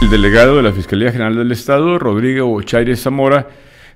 El delegado de la Fiscalía General del Estado, Rodrigo Chaire Zamora,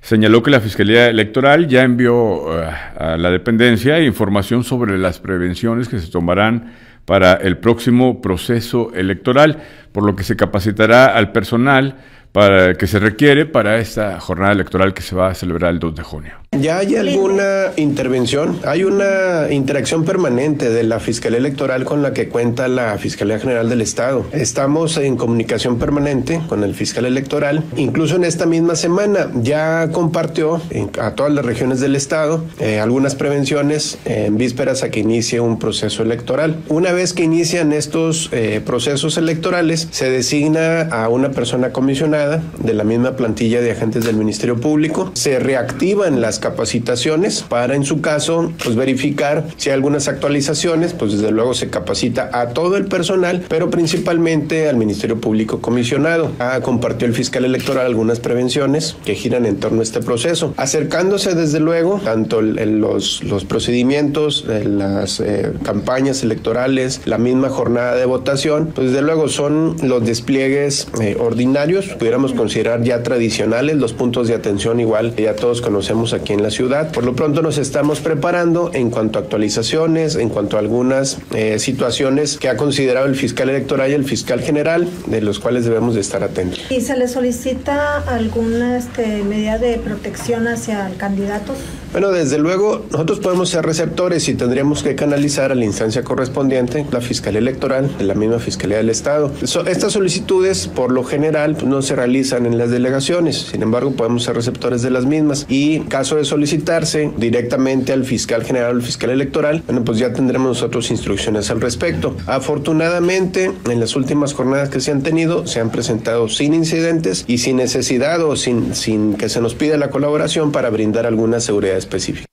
señaló que la Fiscalía Electoral ya envió eh, a la dependencia información sobre las prevenciones que se tomarán para el próximo proceso electoral, por lo que se capacitará al personal para que se requiere para esta jornada electoral que se va a celebrar el 2 de junio. ¿Ya hay alguna intervención? Hay una interacción permanente de la Fiscalía Electoral con la que cuenta la Fiscalía General del Estado. Estamos en comunicación permanente con el fiscal electoral. Incluso en esta misma semana ya compartió a todas las regiones del Estado eh, algunas prevenciones en vísperas a que inicie un proceso electoral. Una vez que inician estos eh, procesos electorales, se designa a una persona comisionada de la misma plantilla de agentes del Ministerio Público. Se reactivan las capacitaciones para, en su caso, pues verificar si hay algunas actualizaciones, pues desde luego se capacita a todo el personal, pero principalmente al Ministerio Público comisionado. Ha compartió el fiscal electoral algunas prevenciones que giran en torno a este proceso, acercándose desde luego tanto en los, los procedimientos, en las eh, campañas electorales, la misma jornada de votación, pues desde luego son los despliegues eh, ordinarios, considerar ya tradicionales, los puntos de atención igual ya todos conocemos aquí en la ciudad. Por lo pronto nos estamos preparando en cuanto a actualizaciones, en cuanto a algunas eh, situaciones que ha considerado el fiscal electoral y el fiscal general, de los cuales debemos de estar atentos. ¿Y se le solicita alguna este, medida de protección hacia el candidato? Bueno, desde luego nosotros podemos ser receptores y tendríamos que canalizar a la instancia correspondiente, la Fiscalía Electoral, de la misma Fiscalía del Estado. estas solicitudes, por lo general, no se realizan en las delegaciones. Sin embargo, podemos ser receptores de las mismas. Y caso de solicitarse directamente al fiscal general o al fiscal electoral, bueno, pues ya tendremos nosotros instrucciones al respecto. Afortunadamente, en las últimas jornadas que se han tenido, se han presentado sin incidentes y sin necesidad o sin, sin que se nos pida la colaboración para brindar alguna seguridad específica.